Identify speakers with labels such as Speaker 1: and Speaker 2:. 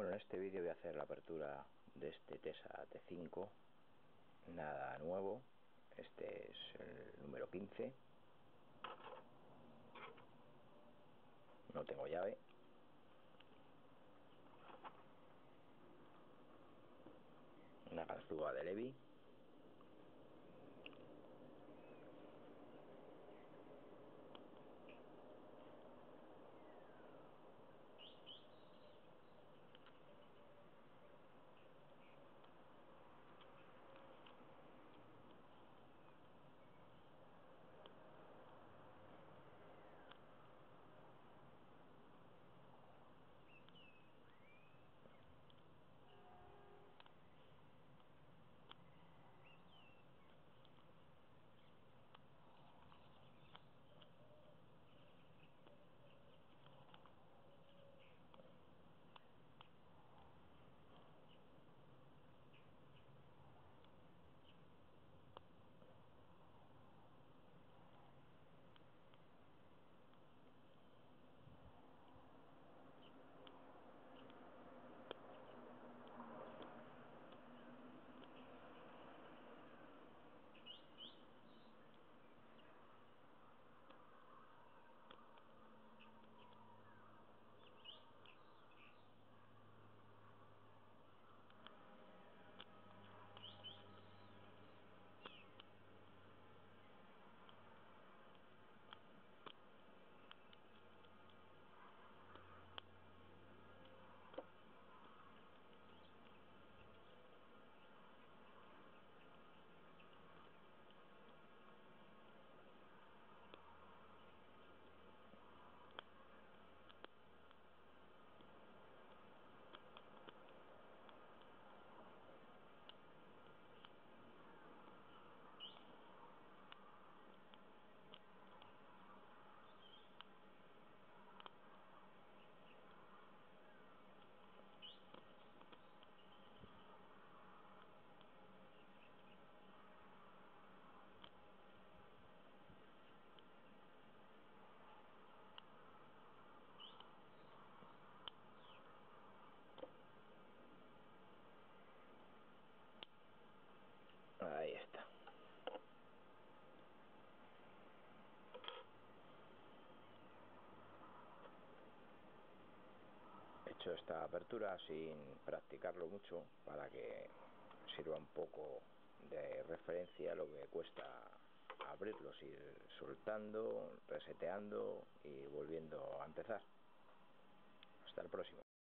Speaker 1: Bueno, en este vídeo voy a hacer la apertura de este TESA T5 nada nuevo. Este es el número 15 no tengo llave. Una ganzúa de Levi hecho esta apertura sin practicarlo mucho para que sirva un poco de referencia a lo que cuesta abrirlos, ir soltando, reseteando y volviendo a empezar. Hasta el próximo.